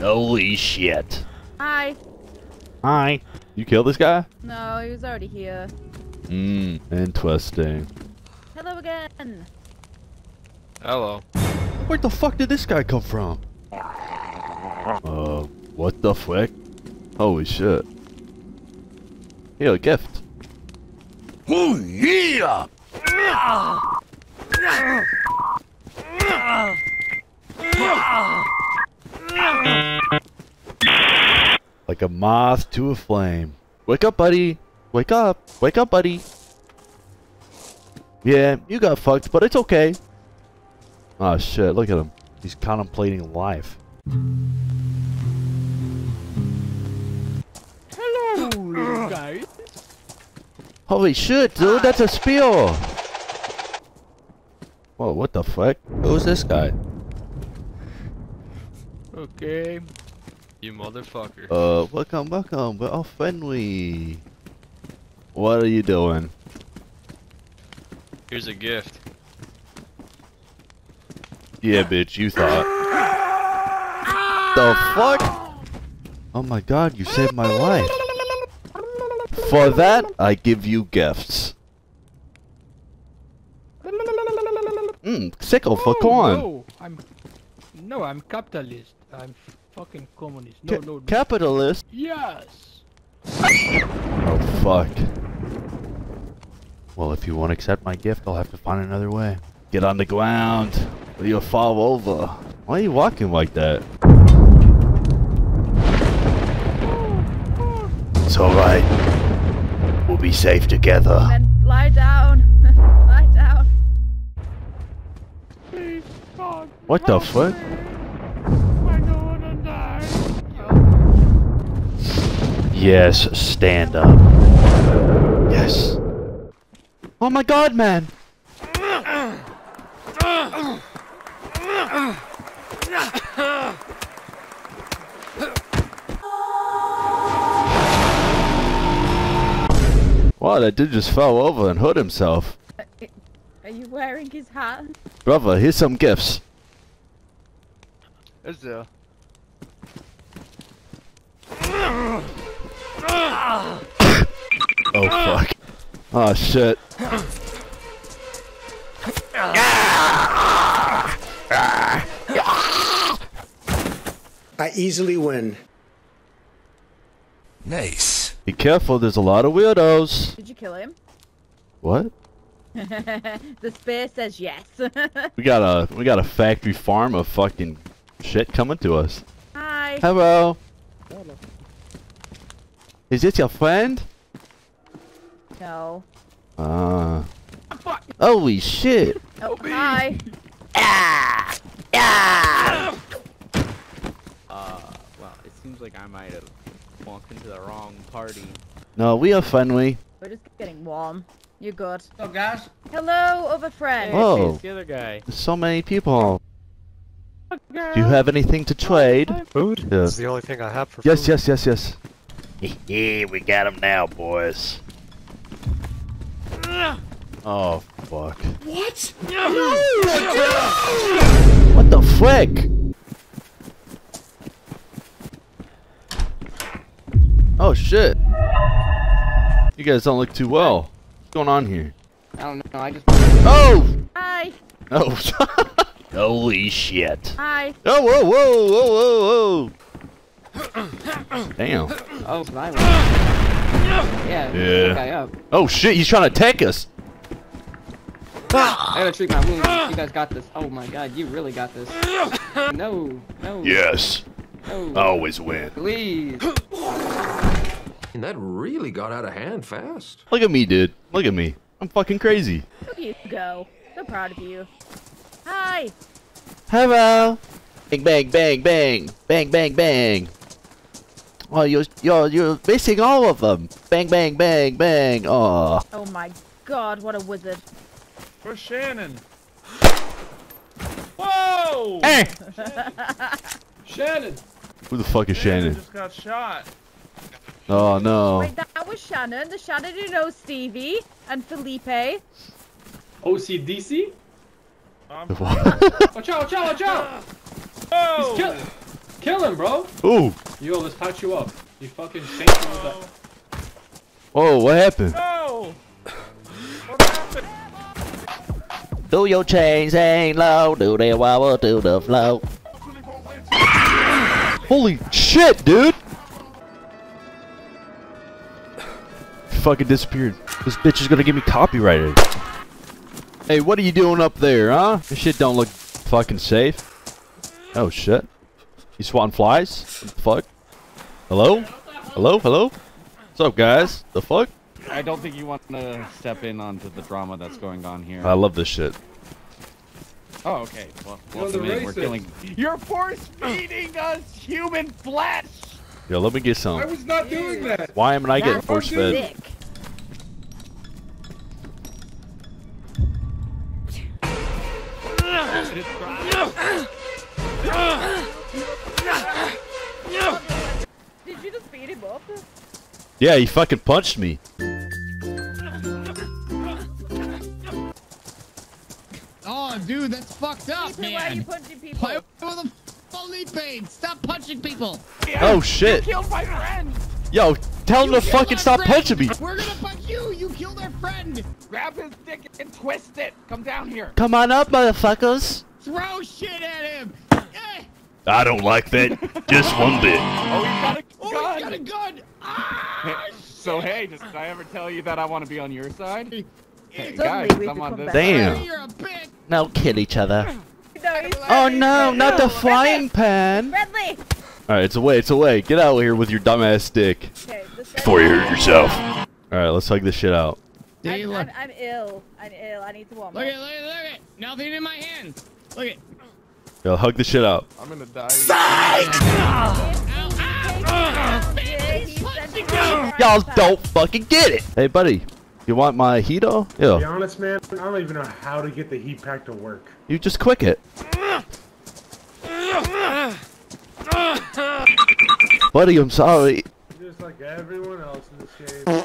Holy shit. Hi. Hi. You killed this guy? No, he was already here. Hmm, interesting. Hello again. Hello. Where the fuck did this guy come from? Uh, what the frick? Holy shit. Here, a gift. Oh yeah! Like a moth to a flame. Wake up, buddy! Wake up! Wake up, buddy! Yeah, you got fucked, but it's okay. Oh shit, look at him. He's contemplating life. Hello, little guy. Holy shit, dude, that's a spear! Whoa, what the fuck? Who's this guy? Okay. You motherfucker. Uh, welcome, welcome, we're all friendly. What are you doing? Here's a gift. Yeah, bitch, you thought. the fuck? Oh my god, you saved my life. For that, I give you gifts. Mmm, sickle for Oh, corn. No, I'm no, I'm capitalist. I'm fucking communist. No, Ca- no, no. capitalist? yes. Oh, fuck. Well, if you won't accept my gift, I'll have to find another way. Get on the ground, or you'll fall over. Why are you walking like that? It's alright. We'll be safe together. Then lie down. lie down. Please, God. What the fuck? me. Yes, stand up. Yes. Oh my god, man! Wow, that dude just fell over and hurt himself. Are you wearing his hat? Brother, here's some gifts. Is there? Oh fuck. Oh shit. I easily win. Nice. Be careful, there's a lot of weirdos. Did you kill him? What? the spear says yes. We got a we got a factory farm of fucking shit coming to us. Hi. Hello. Is this your friend? No. Ah. Holy shit. Oh, hi. Uh, well, it seems like I might have walked into the wrong party. No, we are friendly. We're just getting warm. You're good. Oh, guys. Hello, other friend. Hey, Whoa. the other guy. There's so many people. Do you have anything to trade? Food? Yeah. It's the only thing I have for Yes, food. yes, yes, yes. yeah, we got him now, boys. Oh, fuck. What? What the frick? Oh, shit. You guys don't look too well. What's going on here? I don't know, I just... Oh! Hi. Oh. Holy shit. Hi. Oh, whoa, whoa, whoa, whoa, whoa. Damn. Oh, violent. Yeah, Yeah. guy up. Oh, shit, he's trying to attack us. I gotta treat my wounds. You guys got this. Oh my god, you really got this. No, no. Yes. No. Always win. Please. And that really got out of hand fast. Look at me, dude. Look at me. I'm fucking crazy. Look at you go. So proud of you. Hi. Hello. Bang, bang, bang, bang. Bang, bang, bang. Oh, you're, you're, you're missing all of them. Bang, bang, bang, bang. Oh. Oh my god, what a wizard. Where's Shannon? Whoa! Hey! Shannon! Who the fuck is Shannon? just got shot. Oh, no. Wait, that was Shannon. The Shannon who knows Stevie and Felipe. OCDC? What? Watch out, watch out, watch out! Oh! He's kill Kill bro. Ooh. Yo, let's patch you up. You fucking shanked him with that. Whoa, what happened? No! What happened? Do your chains hang low, do they wobble to the flow. Holy shit, dude! Fucking disappeared. This bitch is gonna get me copyrighted. Hey, what are you doing up there, huh? This shit don't look fucking safe. Oh shit. You swatting flies? What the fuck? Hello? Hello? Hello? What's up, guys? The fuck? I don't think you want to step in onto the drama that's going on here. I love this shit. oh, okay. Well, You're welcome the in. We're killing. You're force feeding us human flesh. Yo, let me get some. I was not doing that. Why am I getting That's force fed? sick. Did you just beat him up? Yeah, he fucking punched me. Oh, dude, that's fucked up, Ethan, why are you man. punching people? Why with a fully paid? Stop punching people. Oh shit. Killed my friend. Yo, tell him to fucking stop friend. punching me. We're gonna punch you. You killed our friend. Grab his dick and twist it. Come down here. Come on up, motherfuckers. Throw shit at him. I don't like that. Just one bit. Oh, he's got a gun. he's got a gun. Ah, So hey, did I ever tell you that I want to be on your side? Hey, guys, we I'm on become this. Damn. You're a bitch. Now kill each other. No, Oh no, not the No, frying pan. Fredly! Alright, it's away, it's away. Get out of here with your dumbass stick. Okay, Before you hurt yourself. Alright, let's hug this shit out. I'm. I'm, I'm ill. I'm ill. I need to warm Look up. at, look at, look at. Nothing in my hand. Look at. Yo, hug the shit out. I'm gonna die. Ow, Y'all don't fucking get it. Hey, buddy. You want my Hito? To be Yeah. honest, man, I don't even know how to get the heat pack to work. You just quick it. Buddy, I'm sorry. Just like everyone else in this game.